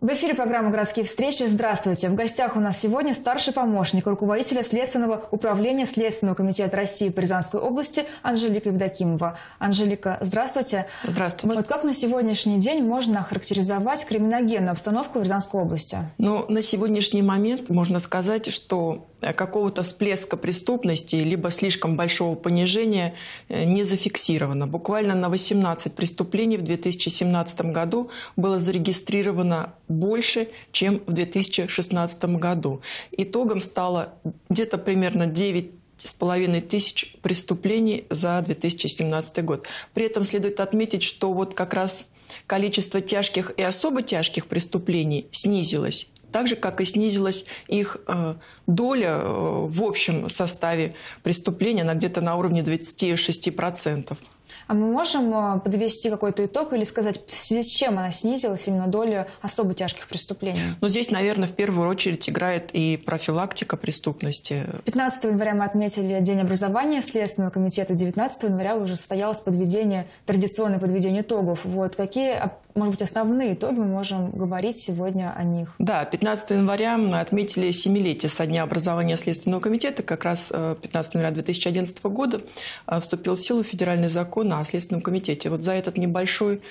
В эфире программа «Городские встречи». Здравствуйте. В гостях у нас сегодня старший помощник руководителя Следственного управления Следственного комитета России по Рязанской области Анжелика Евдокимова. Анжелика, здравствуйте. Здравствуйте. Вот как на сегодняшний день можно охарактеризовать криминогенную обстановку в Рязанской области? Ну, на сегодняшний момент можно сказать, что какого-то всплеска преступности либо слишком большого понижения э, не зафиксировано. Буквально на 18 преступлений в 2017 году было зарегистрировано больше, чем в 2016 году. Итогом стало где-то примерно 9 с половиной тысяч преступлений за 2017 год. При этом следует отметить, что вот как раз количество тяжких и особо тяжких преступлений снизилось так же, как и снизилась их э, доля э, в общем составе преступления, она где-то на уровне 26%. А мы можем э, подвести какой-то итог или сказать, в связи с чем она снизилась именно долю особо тяжких преступлений? Ну, здесь, наверное, в первую очередь играет и профилактика преступности. 15 января мы отметили День образования Следственного комитета. 19 января уже состоялось подведение, традиционное подведение итогов. Вот какие может быть, основные итоги мы можем говорить сегодня о них? Да, 15 января мы отметили семилетие со дня образования Следственного комитета. Как раз 15 э, января 2011 года э, вступил в силу федеральный закон о Следственном комитете. Вот за этот небольшой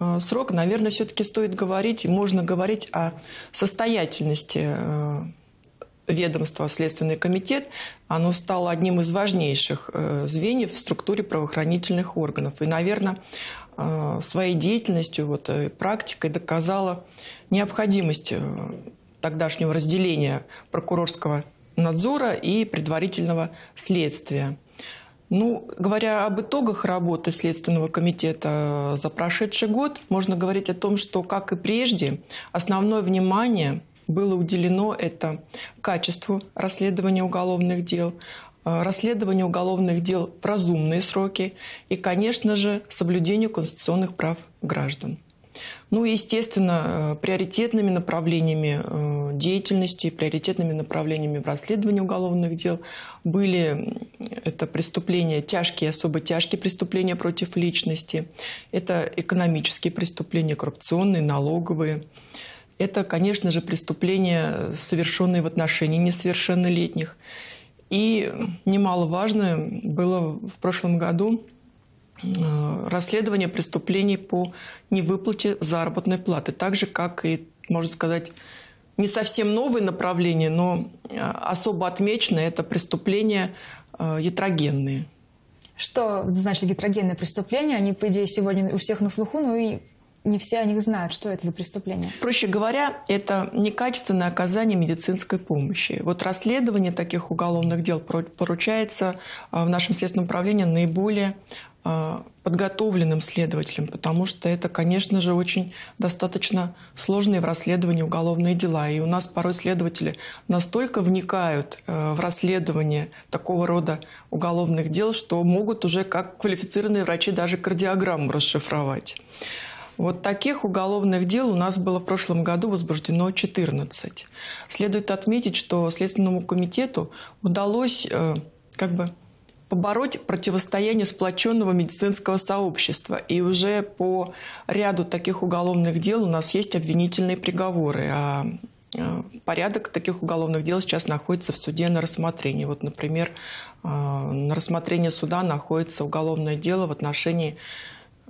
э, срок, наверное, все-таки стоит говорить, можно говорить о состоятельности ведомства Следственный комитет, оно стало одним из важнейших звеньев в структуре правоохранительных органов. И, наверное, своей деятельностью, вот, практикой доказала необходимость тогдашнего разделения прокурорского надзора и предварительного следствия. Ну, говоря об итогах работы Следственного комитета за прошедший год, можно говорить о том, что, как и прежде, основное внимание было уделено это качеству расследования уголовных дел, э, расследованию уголовных дел в разумные сроки и, конечно же, соблюдению конституционных прав граждан. Ну, естественно, э, приоритетными направлениями э, деятельности, приоритетными направлениями в расследовании уголовных дел были это преступления, тяжкие, особо тяжкие преступления против личности, это экономические преступления, коррупционные, налоговые. Это, конечно же, преступления, совершенные в отношении несовершеннолетних. И немаловажно было в прошлом году расследование преступлений по невыплате заработной платы. Так же, как и, можно сказать, не совсем новое направление, но э, особо отмечено это преступления э, ятрогенные. Что значит гетерогенные преступления? Они, по идее, сегодня у всех на слуху, но и не все о них знают. Что это за преступление? Проще говоря, это некачественное оказание медицинской помощи. Вот расследование таких уголовных дел поручается в нашем следственном управлении наиболее а, подготовленным следователем, потому что это, конечно же, очень достаточно сложные в расследовании уголовные дела. И у нас порой следователи настолько вникают э, в расследование такого рода уголовных дел, что могут уже как квалифицированные врачи даже кардиограмму расшифровать. Вот таких уголовных дел у нас было в прошлом году возбуждено 14. Следует отметить, что Следственному комитету удалось э, как бы побороть противостояние сплоченного медицинского сообщества. И уже по ряду таких уголовных дел у нас есть обвинительные приговоры. А, а порядок таких уголовных дел сейчас находится в суде на рассмотрении. Вот, например, а, на рассмотрении суда находится уголовное дело в отношении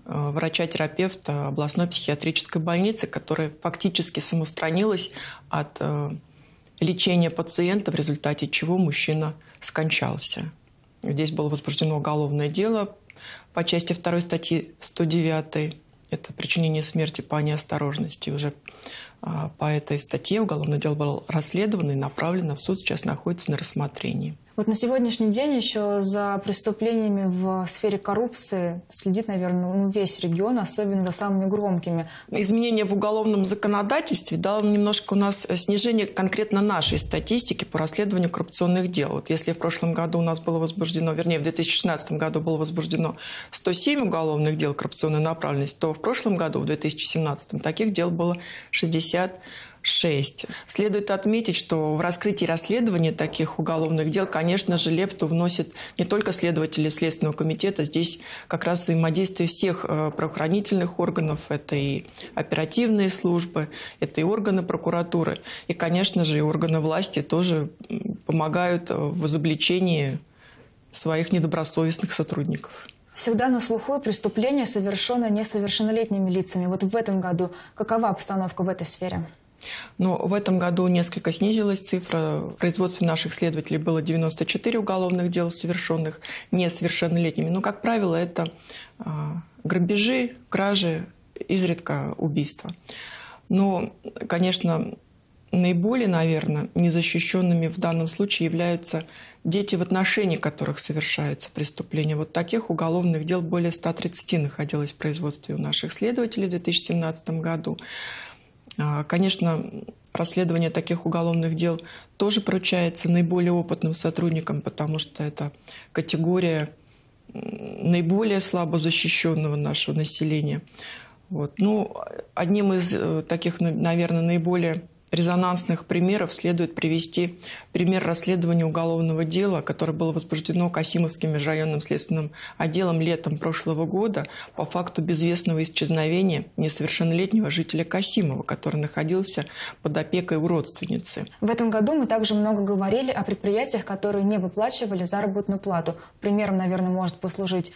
врача-терапевта областной психиатрической больницы, которая фактически самоустранилась от лечения пациента, в результате чего мужчина скончался. Здесь было возбуждено уголовное дело по части 2 статьи 109. Это причинение смерти по неосторожности. Уже а, по этой статье уголовное дело было расследовано и направлено в суд. Сейчас находится на рассмотрении. Вот на сегодняшний день еще за преступлениями в сфере коррупции следит, наверное, ну, весь регион, особенно за самыми громкими. Изменения в уголовном законодательстве дало немножко у нас снижение конкретно нашей статистики по расследованию коррупционных дел. Вот если в прошлом году у нас было возбуждено, вернее, в 2016 году было возбуждено 107 уголовных дел коррупционной направленности, то в прошлом году, в 2017, таких дел было 60 60 6. Следует отметить, что в раскрытии расследования таких уголовных дел, конечно же, лепту вносят не только следователи Следственного комитета, здесь как раз взаимодействие всех э, правоохранительных органов, это и оперативные службы, это и органы прокуратуры, и, конечно же, и органы власти тоже помогают э, в изобличении своих недобросовестных сотрудников. Всегда на слуху преступления, совершенные несовершеннолетними лицами. Вот в этом году какова обстановка в этой сфере? Но в этом году несколько снизилась цифра. В производстве наших следователей было 94 уголовных дел, совершенных несовершеннолетними. Но, как правило, это а, грабежи, кражи, изредка убийства. Но, конечно, наиболее, наверное, незащищенными в данном случае являются дети, в отношении которых совершаются преступления. Вот таких уголовных дел более 130 находилось в производстве у наших следователей в 2017 году. А, конечно, расследование таких уголовных дел тоже поручается наиболее опытным сотрудникам, потому что это категория наиболее слабо защищенного нашего населения. Вот. Ну, одним из э, таких, наверное, наиболее резонансных примеров следует привести пример расследования уголовного дела, которое было возбуждено Касимовским межрайонным следственным отделом летом прошлого года по факту безвестного исчезновения несовершеннолетнего жителя Касимова, который находился под опекой у родственницы. В этом году мы также много говорили о предприятиях, которые не выплачивали заработную плату. Примером, наверное, может послужить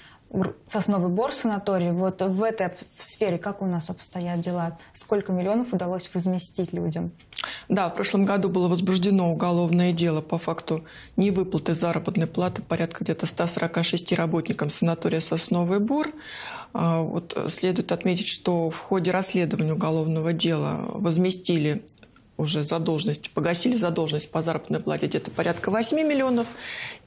Сосновый Бор санаторий. Вот в этой сфере как у нас обстоят дела? Сколько миллионов удалось возместить людям? Да, в прошлом году было возбуждено уголовное дело по факту невыплаты заработной платы порядка где-то 146 работникам санатория «Сосновый Бор». А, вот следует отметить, что в ходе расследования уголовного дела возместили уже задолженность, погасили задолженность по заработной плате где-то порядка 8 миллионов,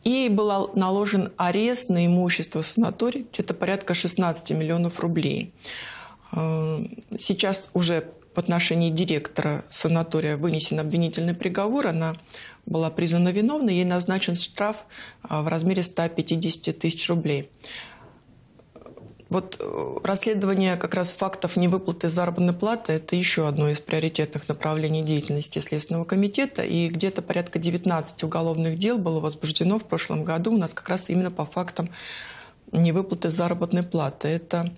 и был наложен арест на имущество санатория где-то порядка 16 миллионов рублей. А, сейчас уже в отношении директора санатория вынесен обвинительный приговор, она была признана виновной, ей назначен штраф а, в размере 150 тысяч рублей. Вот э, расследование как раз фактов невыплаты заработной платы – это еще одно из приоритетных направлений деятельности Следственного комитета. И где-то порядка 19 уголовных дел было возбуждено в прошлом году у нас как раз именно по фактам невыплаты заработной платы. Это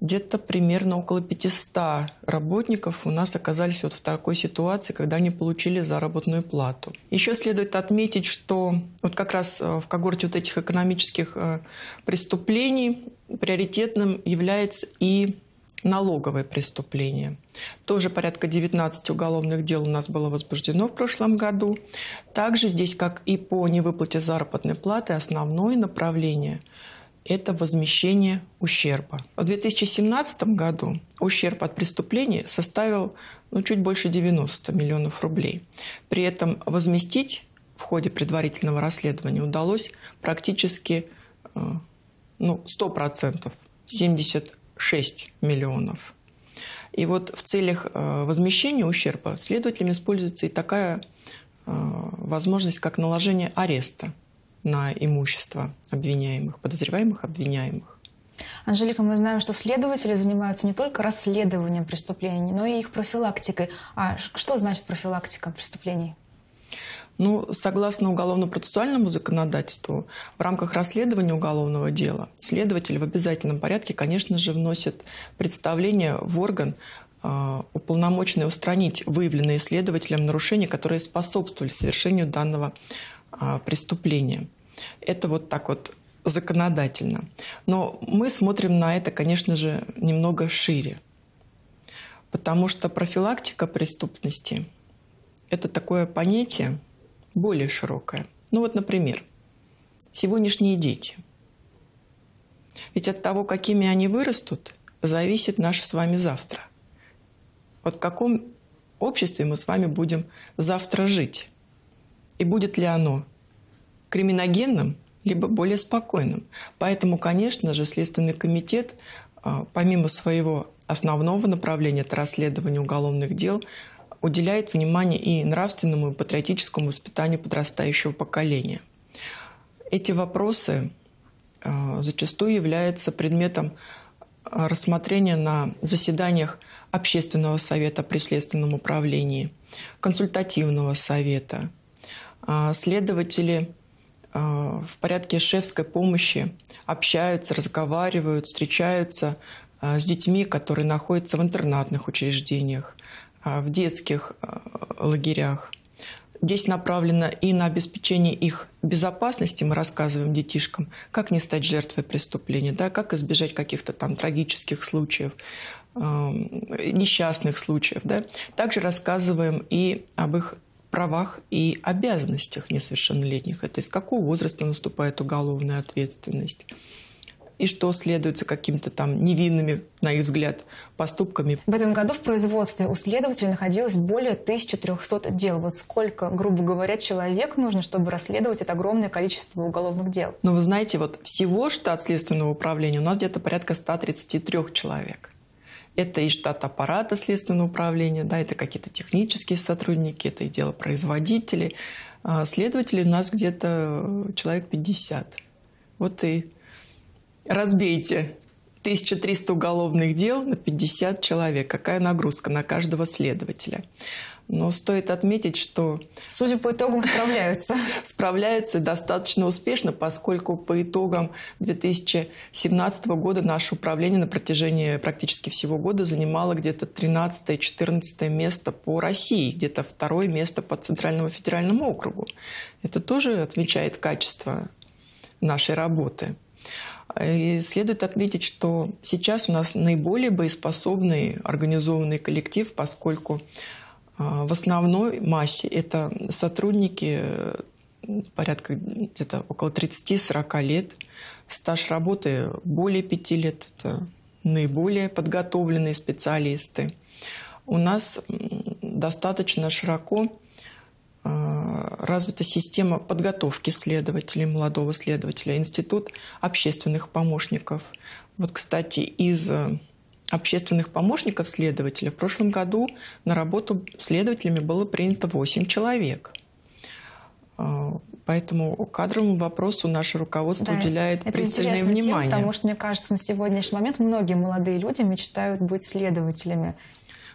где-то примерно около 500 работников у нас оказались вот в такой ситуации, когда они получили заработную плату. Еще следует отметить, что вот как раз э, в когорте вот этих экономических э, преступлений приоритетным является и налоговое преступление. Тоже порядка 19 уголовных дел у нас было возбуждено в прошлом году. Также здесь, как и по невыплате заработной платы, основное направление – это возмещение ущерба. В 2017 году ущерб от преступления составил ну, чуть больше 90 миллионов рублей. При этом возместить в ходе предварительного расследования удалось практически э, ну, 100%, 76 миллионов. И вот в целях э, возмещения ущерба следователям используется и такая э, возможность, как наложение ареста – на имущество обвиняемых, подозреваемых обвиняемых. Анжелика, мы знаем, что следователи занимаются не только расследованием преступлений, но и их профилактикой. А что значит профилактика преступлений? Ну, согласно уголовно-процессуальному законодательству, в рамках расследования уголовного дела следователь в обязательном порядке, конечно же, вносит представление в орган, э, уполномоченный устранить выявленные следователем нарушения, которые способствовали совершению данного э, преступления. Это вот так вот законодательно. Но мы смотрим на это, конечно же, немного шире. Потому что профилактика преступности – это такое понятие более широкое. Ну вот, например, сегодняшние дети. Ведь от того, какими они вырастут, зависит наше с вами завтра. Вот в каком обществе мы с вами будем завтра жить. И будет ли оно криминогенным, либо более спокойным. Поэтому, конечно же, Следственный комитет, а, помимо своего основного направления, это расследование уголовных дел, уделяет внимание и нравственному, и патриотическому воспитанию подрастающего поколения. Эти вопросы а, зачастую являются предметом рассмотрение на заседаниях Общественного совета при Следственном управлении, консультативного совета. А, следователи а, в порядке шефской помощи общаются, разговаривают, встречаются а, с детьми, которые находятся в интернатных учреждениях, в детских лагерях. Здесь направлено и на обеспечение их безопасности, мы рассказываем детишкам, как не стать жертвой преступления, да, как избежать каких-то там трагических случаев, несчастных случаев. Да. Также рассказываем и об их правах и обязанностях несовершеннолетних. Это из какого возраста наступает уголовная ответственность и что следует за какими-то там невинными, на их взгляд, поступками. В этом году в производстве у следователя находилось более 1300 дел. Вот сколько, грубо говоря, человек нужно, чтобы расследовать это огромное количество уголовных дел? Ну, вы знаете, вот всего штат Следственного управления у нас где-то порядка 133 человек. Это и штат аппарата Следственного управления, да, это какие-то технические сотрудники, это и делопроизводители. А следователей у нас где-то человек 50. Вот и разбейте 1300 уголовных дел на 50 человек. Какая нагрузка на каждого следователя. Но стоит отметить, что... Судя по итогам, справляются. Справляются достаточно успешно, поскольку по итогам 2017 года наше управление на протяжении практически всего года занимало где-то 13-14 место по России, где-то второе место по Центральному федеральному округу. Это тоже отмечает качество нашей работы. И следует отметить, что сейчас у нас наиболее боеспособный организованный коллектив, поскольку а, в основной массе это сотрудники э, порядка где-то около 30-40 лет. Стаж работы более 5 лет. Это наиболее подготовленные специалисты. У нас достаточно широко развита система подготовки следователей, молодого следователя, институт общественных помощников. Вот, кстати, из общественных помощников следователя в прошлом году на работу следователями было принято 8 человек. А, поэтому кадровому вопросу наше руководство да, уделяет это пристальное внимание. Тема, потому что, мне кажется, на сегодняшний момент многие молодые люди мечтают быть следователями.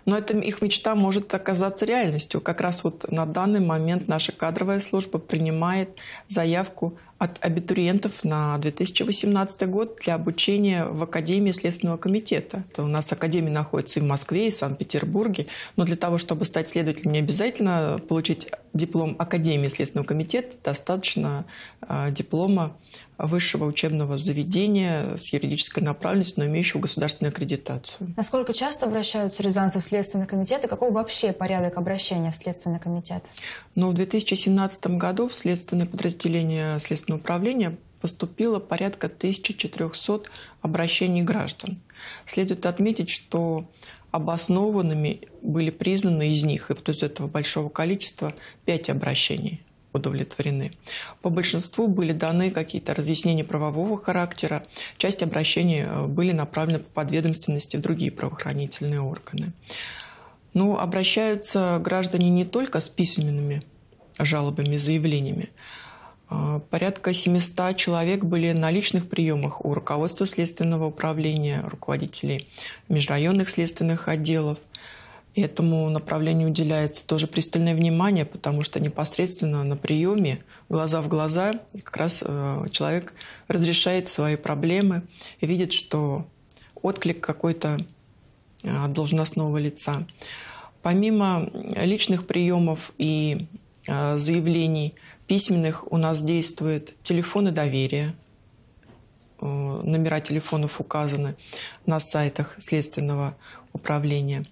Но эта их мечта может оказаться реальностью. Как раз вот на данный момент наша кадровая служба принимает заявку от абитуриентов на 2018 год для обучения в Академии Следственного комитета. Это у нас Академия находится и в Москве, и в Санкт-Петербурге. Но для того, чтобы стать следователем, не обязательно получить диплом Академии Следственного комитета, достаточно э, диплома высшего учебного заведения с юридической направленностью, но имеющего государственную аккредитацию. Насколько часто обращаются рязанцы в Следственный комитет и какой вообще порядок обращения в Следственный комитет? Ну, в 2017 году в следственное подразделение Следственного управления поступило порядка 1400 обращений граждан. Следует отметить, что обоснованными были признаны из них, и вот из этого большого количества, пять обращений удовлетворены. По большинству были даны какие-то разъяснения правового характера. Часть обращений э, были направлены по подведомственности в другие правоохранительные органы. Ну, обращаются граждане не только с письменными жалобами, заявлениями. А, порядка 700 человек были на личных приемах у руководства следственного управления, руководителей межрайонных следственных отделов – этому направлению уделяется тоже пристальное внимание, потому что непосредственно на приеме, глаза в глаза, как раз э, человек разрешает свои проблемы и видит, что отклик какой-то э, должностного лица. Помимо личных приемов и э, заявлений письменных у нас действуют телефоны доверия, номера телефонов указаны на сайтах Следственного управления.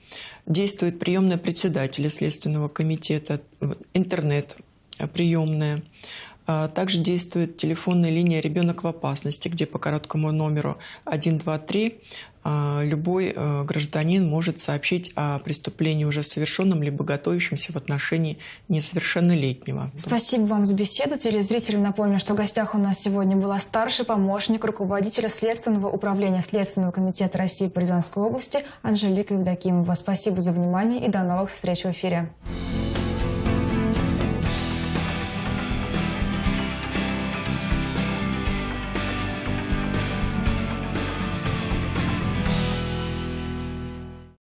Действует приемная председателя Следственного комитета, интернет приемная. А также действует телефонная линия «Ребенок в опасности», где по короткому номеру 123 а, любой а, гражданин может сообщить о преступлении уже совершенном либо готовящемся в отношении несовершеннолетнего. Спасибо вам за беседу. Телезрителям напомню, что в гостях у нас сегодня была старший помощник руководителя Следственного управления Следственного комитета России по Рязанской области Анжелика Евдокимова. Спасибо за внимание и до новых встреч в эфире.